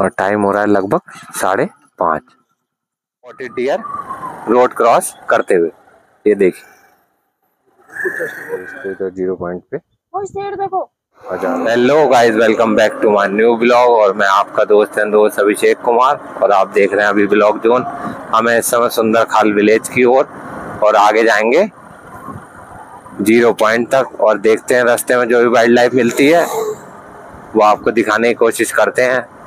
और टाइम हो रहा है लगभग साढ़े पाँच। डियर रोड क्रॉस करते हुए। ये देखिए। तो ज़ीरो पॉइंट पे। देखो। Hello guys welcome back to my new blog और मैं आपका दोस्त एंड दोस्त अभिषेक कुमार और आप देख रहे हैं अभी ब्लॉग जोन। हमें इस समय सुंदर खाल विलेज की ओर और, और आगे जाएँगे ज़ीरो पॉइंट तक और देखते हैं रास्ते में जो भी वाइल्ड लाइफ मिलती है वो आपको दिखाने की कोशिश करते हैं।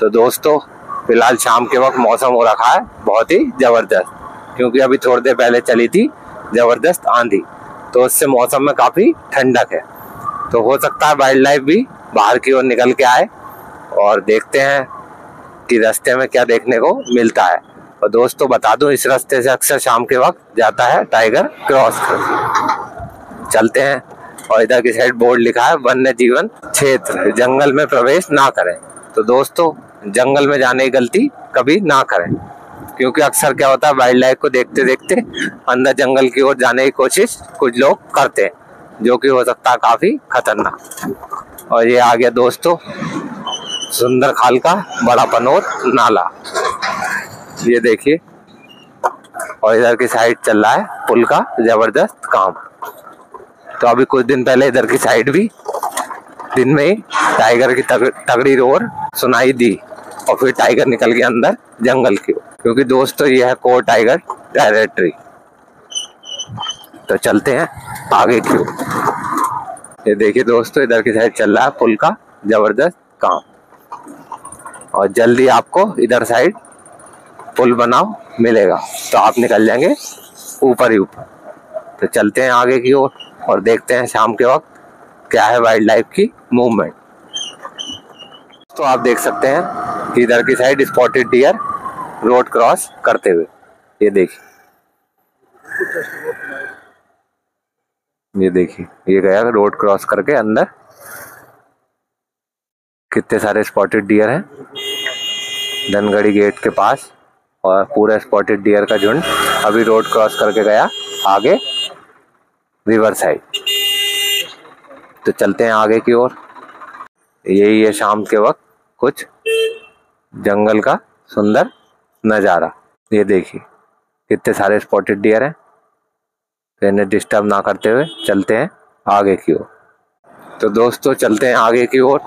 तो दोस्तों, फ़िलहाल शाम के वक्त मौसम हो रखा है, बहुत ही ज़बरदस्त, क्योंकि अभी थोड़ी देर पहले चली थी ज़बरदस्त आंधी तो उससे मौसम में काफ़ी ठंडक है। तो हो सकता है वाइल्ड लाइफ भी बाहर की ओर निकल के आए और देखते हैं कि रास्ते में क्या देखने को मिलता है। और दोस्तों, बता दूँ, इस रास्ते से अक्सर शाम के वक्त जाता है टाइगर क्रॉस कर चलते हैं और इधर की साइड बोर्ड लिखा है, वन्य जीवन क्षेत्र, जंगल में प्रवेश ना करें। तो दोस्तों, जंगल में जाने की गलती कभी ना करें। क्योंकि अक्सर क्या होता है वाइल्ड लाइफ को देखते देखते अंदर जंगल की ओर जाने की कोशिश कुछ लोग करते हैं, जो कि हो सकता है काफ़ी खतरनाक। और ये आ गया दोस्तों, सुंदर खाल का बड़ा पनोर नाला। ये देखिए, और इधर की साइड चल रहा है पुल का ज़बरदस्त काम। तो अभी कुछ दिन पहले इधर की साइड भी दिन में टाइगर की तगड़ी रोर सुनाई दी और फिर टाइगर निकल गया अंदर जंगल की क्योंकि दोस्तों ये है कोर टाइगर टेरिटरी तो चलते हैं आगे की ये देखिए दोस्तों इधर की साइड चल रहा है पुल का ज़बरदस्त काम। और जल्दी आपको इधर साइड पुल बनाओ मिलेगा। तो आप निकल जाएँगे ऊपर ही ऊपर। तो चलते हैं आगे की ओर और, और देखते हैं शाम के वक्त क्या है वाइल्ड लाइफ की मूवमेंट तो आप देख सकते हैं, इधर की side spotted deer road cross करते हुए। ये देखिए। ये देखिए, ये गया रोड क्रॉस करके अंदर। कितने सारे स्पॉटेड डियर हैं? धनगढ़ी गेट के पास और पूरा स्पॉटेड डियर का झुंड अभी रोड क्रॉस करके गया, आगे रिवर साइड तो चलते हैं आगे की ओर। यही है शाम के वक्त कुछ जंगल का सुंदर नज़ारा। ये देखिए कितने सारे स्पॉटेड डियर हैं। तो इन्हें डिस्टर्ब ना करते हुए चलते हैं आगे की ओर। तो दोस्तों चलते हैं आगे की ओर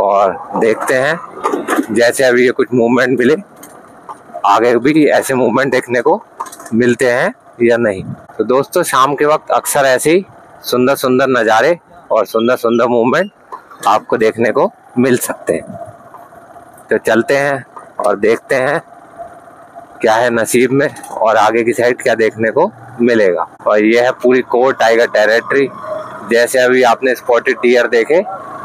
और, देखते हैं जैसे अभी ये कुछ मूवमेंट मिले आगे भी ऐसे मूवमेंट देखने को मिलते हैं या नहीं। तो दोस्तों शाम के वक्त अक्सर ऐसे ही सुंदर सुंदर नज़ारे और सुंदर सुंदर मूवमेंट आपको देखने को मिल सकते हैं। तो चलते हैं और देखते हैं क्या है नसीब में और आगे की साइड क्या देखने को मिलेगा। और यह है पूरी कोर टाइगर टेरिटरी जैसे अभी आपने स्पॉटेड डियर देखे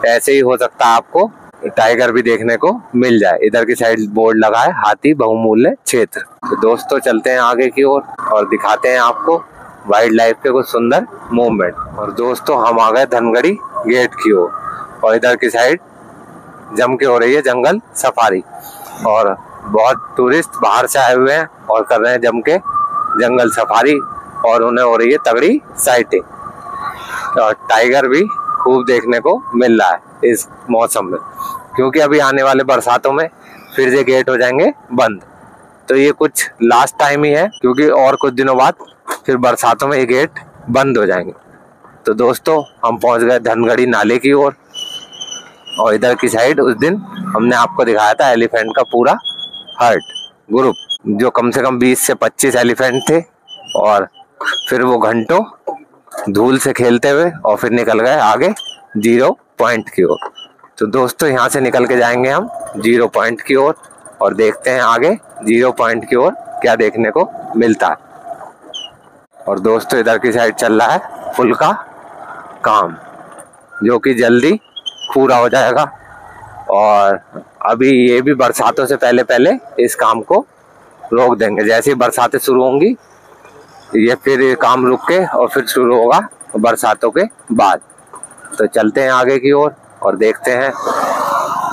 ऐसे ही हो सकता है आपको टाइगर भी देखने को मिल जाए। इधर की साइड बोर्ड लगा है हाथी बहुमूल्य क्षेत्र। तो दोस्तों चलते हैं आगे की ओर और, और दिखाते हैं आपको वाइल्ड लाइफ के कुछ सुंदर मूवमेंट और दोस्तों हम आ गए धनगढ़ी गेट की ओर। और, इधर की साइड जम के हो रही है जंगल सफारी और बहुत टूरिस्ट बाहर से आए हुए हैं और कर रहे हैं जम के जंगल सफारी और उन्हें हो रही है तगड़ी साइटिंग और टाइगर भी खूब देखने को मिल रहा है इस मौसम में। क्योंकि अभी आने वाले बरसातों में फिर से गेट हो जाएँगे बंद। तो ये कुछ लास्ट टाइम ही है क्योंकि और कुछ दिनों बाद फिर बरसातों में ये गेट बंद हो जाएँगे। तो दोस्तों हम पहुँच गए धनगढ़ी नाले की ओर और, और इधर की साइड उस दिन हमने आपको दिखाया था एलिफेंट का पूरा हर्ट ग्रुप जो कम से कम 20 से 25 एलिफेंट थे और फिर वो घंटों धूल से खेलते हुए और फिर निकल गए आगे ज़ीरो पॉइंट की ओर। तो दोस्तों यहाँ से निकल के जाएँगे हम ज़ीरो पॉइंट की ओर। और, देखते हैं आगे ज़ीरो पॉइंट की ओर क्या देखने को मिलता है। और दोस्तों इधर की साइड चल रहा है पुल का काम जो कि जल्दी पूरा हो जाएगा। और अभी ये भी बरसातों से पहले पहले इस काम को रोक देंगे। जैसे ही बरसातें शुरू होंगी ये फिर काम रुक के और फिर शुरू होगा बरसातों के बाद। तो चलते हैं आगे की ओर और, और देखते हैं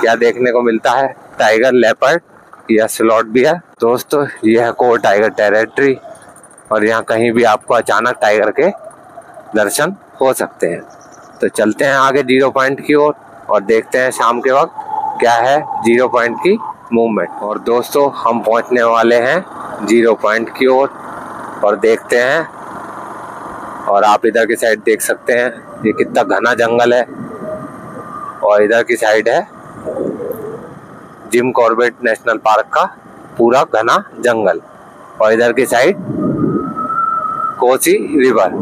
क्या देखने को मिलता है। टाइगर लेपर्ड या स्लॉट भी है। दोस्तों यह है कोर टाइगर टेरिटरी और यहाँ कहीं भी आपको अचानक टाइगर के दर्शन हो सकते हैं। तो चलते हैं आगे ज़ीरो पॉइंट की ओर और, और देखते हैं शाम के वक्त क्या है ज़ीरो पॉइंट की मूवमेंट और दोस्तों हम पहुँचने वाले हैं ज़ीरो पॉइंट की ओर और, और देखते हैं और आप इधर की साइड देख सकते हैं। ये कितना घना जंगल है और इधर की साइड है जिम कॉर्बेट नेशनल पार्क का पूरा घना जंगल और इधर की साइड कोसी रिवर।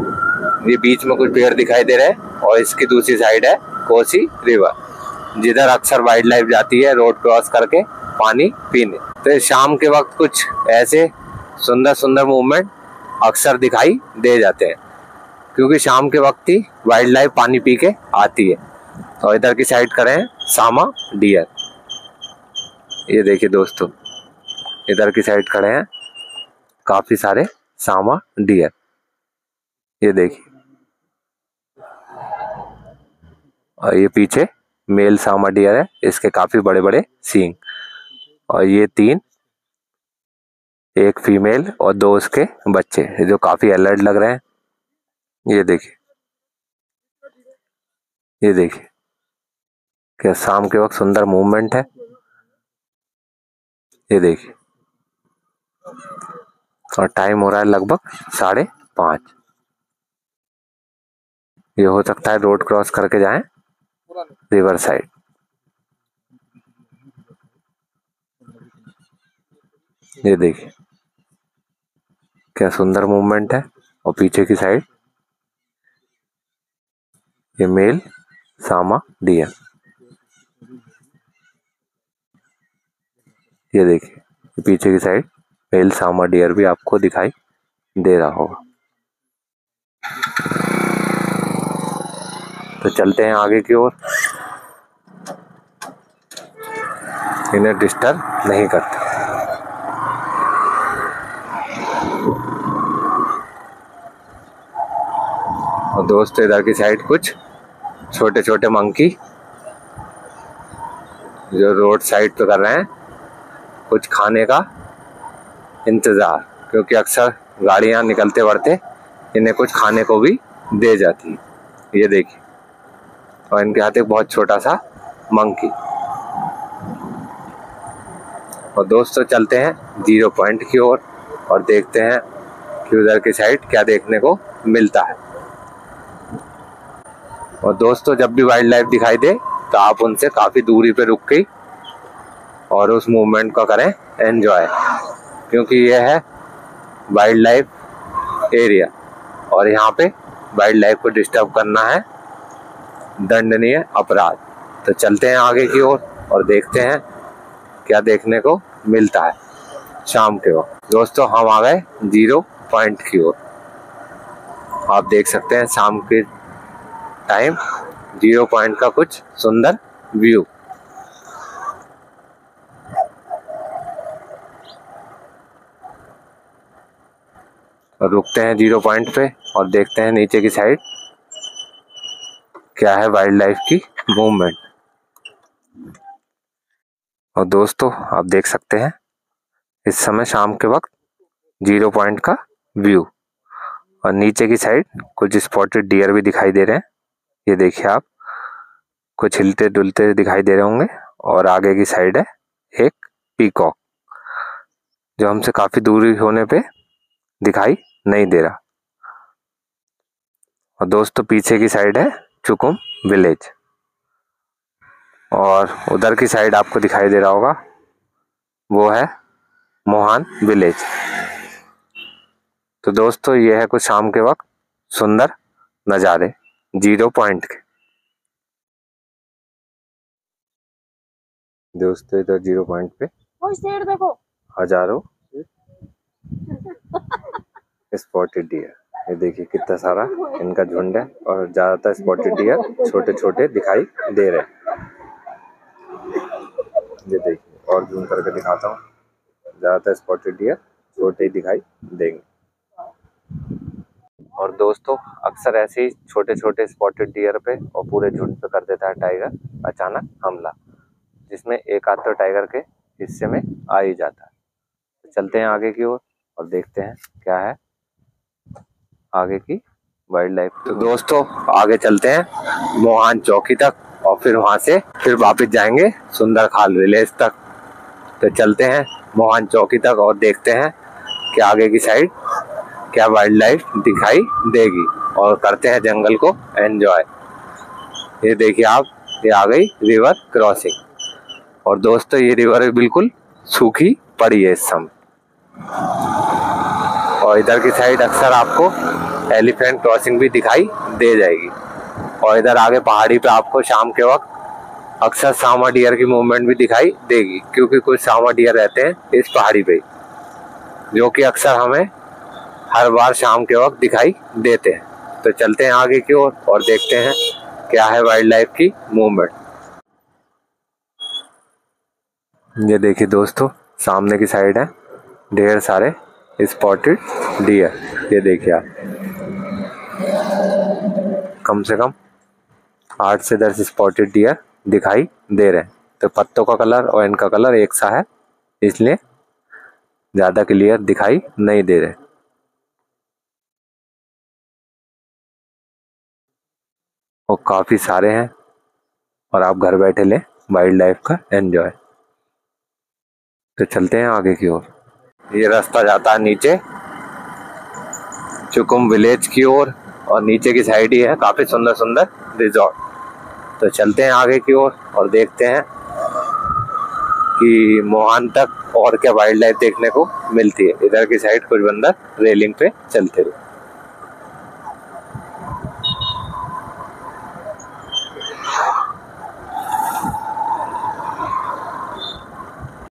ये बीच में कुछ पेड़ दिखाई दे रहे हैं और इसकी दूसरी साइड है कोसी रिवर। जिधर अक्सर वाइल्ड लाइफ जाती है रोड क्रॉस करके पानी पीने। तो शाम के वक्त कुछ ऐसे सुंदर सुंदर मूवमेंट अक्सर दिखाई दे जाते हैं। क्योंकि शाम के वक्त ही वाइल्ड लाइफ पानी पी के आती है। और इधर की साइड करें सामा डियर। ये देखिए दोस्तों, इधर की साइड खड़े हैं। काफ़ी सारे सामा डियर। ये देखिए। और ये पीछे मेल सामा डियर है। इसके काफ़ी बड़े बड़े सींग। और ये तीन, एक फीमेल और दो उसके बच्चे जो काफ़ी अलर्ट लग रहे हैं। ये देखिए। ये देखिए। क्या शाम के वक्त सुंदर मूवमेंट है। ये देखिए। और टाइम हो रहा है लगभग साढ़े पाँच। ये हो सकता है रोड क्रॉस करके जाएँ रिवर साइड ये देखिए। क्या सुंदर मूवमेंट है, और पीछे की साइड ये मेल, सामा डियर ये देखिए पीछे की साइड मेल सामा डियर भी आपको दिखाई दे रहा होगा। तो चलते हैं आगे की ओर। इन्हें डिस्टर्ब नहीं करते। और दोस्त, इधर की साइड कुछ छोटे छोटे मंकी जो रोड साइड पे कर रहे हैं। कुछ खाने का इंतज़ार क्योंकि अक्सर गाड़ियाँ निकलते बढ़ते इन्हें कुछ खाने को भी दे जाती है। ये देखिए। और इनके हाथ एक बहुत छोटा सा मंकी। और दोस्तों चलते हैं ज़ीरो पॉइंट की ओर और, और देखते हैं कि उधर की साइड क्या देखने को मिलता है। और दोस्तों जब भी वाइल्ड लाइफ दिखाई दे तो आप उनसे काफ़ी दूरी पर रुक के और उस मूवमेंट को करें एंजॉय क्योंकि यह है वाइल्ड लाइफ एरिया और यहाँ पे वाइल्ड लाइफ को डिस्टर्ब करना है दंडनीय अपराध. तो चलते हैं आगे की ओर और, और देखते हैं क्या देखने को मिलता है शाम के वक्त. दोस्तों हम आ गए ज़ीरो पॉइंट की ओर. आप देख सकते हैं शाम के टाइम ज़ीरो पॉइंट का कुछ सुंदर व्यू रुकते हैं ज़ीरो पॉइंट पे और देखते हैं नीचे की साइड क्या है वाइल्ड लाइफ की मूवमेंट। और दोस्तों, आप देख सकते हैं, इस समय शाम के वक्त ज़ीरो पॉइंट का व्यू। और नीचे की साइड कुछ स्पॉटेड डियर भी दिखाई दे रहे हैं। ये देखिए आप, कुछ हिलते डुलते दिखाई दे रहे होंगे और आगे की साइड है एक पीकॉक जो हमसे काफ़ी दूरी होने पे दिखाई नहीं दे रहा। और दोस्तों पीछे की साइड है चुकुम विलेज। और उधर की साइड आपको दिखाई दे रहा होगा वो है मोहान विलेज। तो दोस्तों ये है कुछ शाम के वक्त सुंदर नज़ारे ज़ीरो पॉइंट के। दोस्तों इधर ज़ीरो पॉइंट पे देखो। हज़ारों। स्पॉटेड डियर ये देखिए कितना सारा इनका झुंड है और ज़्यादातर स्पॉटेड डियर छोटे छोटे दिखाई दे रहे ये देखिए और जूम करके दिखाता हूँ। ज़्यादातर स्पॉटेड डियर छोटे ही दिखाई देंगे। और दोस्तों अक्सर ऐसे ही छोटे छोटे स्पॉटेड डियर पे और पूरे झुंड पे कर देता है टाइगर अचानक हमला जिसमें एक आध तो टाइगर के हिस्से में आ ही जाता है। चलते हैं आगे की ओर और, और देखते हैं क्या है आगे की वाइल्ड लाइफ तो दोस्तों आगे चलते हैं मोहान चौकी तक और फिर वहाँ से फिर वापस जाएँगे सुंदर खाल विलेज तक। तो चलते हैं मोहन चौकी तक और देखते हैं कि आगे की साइड क्या वाइल्ड लाइफ दिखाई देगी और करते हैं जंगल को एंजॉय ये देखिए आप ये आ गई रिवर क्रॉसिंग और दोस्तों ये रिवर बिल्कुल सूखी पड़ी है इस समय। और इधर की साइड अक्सर आपको एलिफेंट क्रॉसिंग भी दिखाई दे जाएगी। और इधर आगे पहाड़ी पे आपको शाम के वक्त अक्सर सामा डियर की मूवमेंट भी दिखाई देगी क्योंकि कुछ सामा डियर रहते हैं इस पहाड़ी पे जो कि अक्सर हमें हर बार शाम के वक्त दिखाई देते हैं। तो चलते हैं आगे की ओर और, और देखते हैं क्या है वाइल्ड लाइफ की मूवमेंट ये देखिए दोस्तों सामने की साइड है ढेर सारे स्पॉटेड डियर ये देखिए आप। कम से कम आठ से दस स्पॉटेड डियर दिखाई दे रहे हैं। तो पत्तों का कलर और इनका कलर एक सा है, इसलिए ज़्यादा क्लियर दिखाई नहीं दे रहे। और काफ़ी सारे हैं, और आप घर बैठे लें वाइल्ड लाइफ का एंजॉय तो चलते हैं आगे की ओर। ये रास्ता जाता है नीचे। चुकुम विलेज की ओर और, और नीचे की साइड ही है काफ़ी सुंदर सुंदर रिजॉर्ट। तो चलते हैं आगे की ओर और, और देखते हैं कि मोहान तक और क्या वाइल्ड लाइफ देखने को मिलती है। इधर की साइड कुछ बंदर रेलिंग पे चलते रहे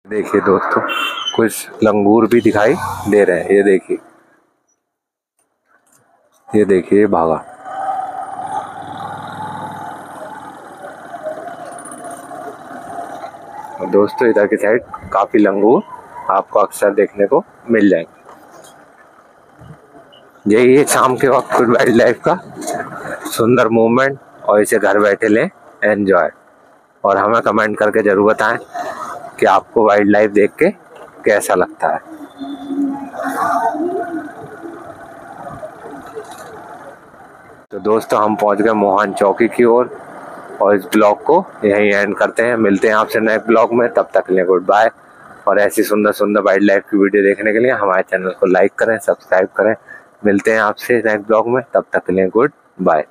देखिए दोस्तों कुछ लंगूर भी दिखाई दे रहे हैं। ये देखिए। ये देखिए भागा। दोस्तों, इधर की साइड काफ़ी लंगूर आपको अक्सर देखने को मिल जाएँगे। यही है शाम के वक्त कुछ वाइल्ड लाइफ का सुंदर मूवमेंट और इसे घर बैठे लें एंजॉय। और हमें कमेंट करके ज़रूर बताएँ कि आपको वाइल्ड लाइफ देख के कैसा लगता है? तो दोस्तों, हम पहुँच गए मोहन चौकी की ओर और और इस ब्लॉग को यहीं एंड करते हैं। मिलते हैं आपसे नए ब्लॉग में। तब तक लिए गुड बाय और ऐसी सुंदर सुंदर वाइल्ड लाइफ की वीडियो देखने के लिए हमारे चैनल को लाइक करें सब्सक्राइब करें। मिलते हैं आपसे नेक्स्ट ब्लॉग में। तब तक लिए गुड बाय